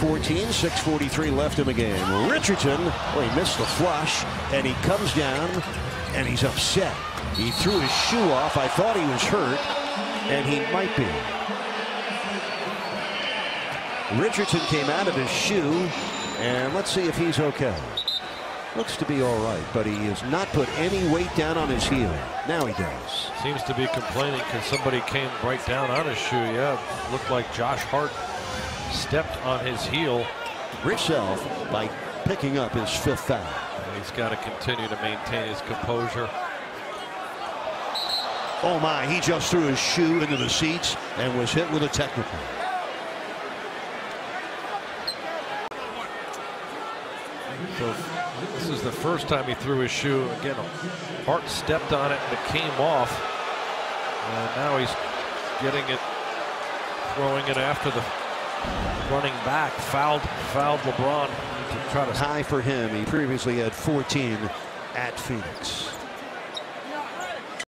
14, 6.43 left in the game. Richardson, well, he missed the flush, and he comes down, and he's upset. He threw his shoe off. I thought he was hurt, and he might be. Richardson came out of his shoe, and let's see if he's okay. Looks to be all right, but he has not put any weight down on his heel. Now he does. Seems to be complaining because somebody came right down on his shoe. Yeah, looked like Josh Hart stepped on his heel. Rich Self by picking up his fifth foul. He's got to continue to maintain his composure. Oh my, he just threw his shoe into the seats and was hit with a technical. So this is the first time he threw his shoe. Again, Hart stepped on it and it came off. And now he's getting it, throwing it after the running back. Fouled, fouled LeBron to try to high for him. He previously had 14 at Phoenix.